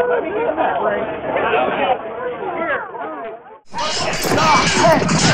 Here. Stop. Hey.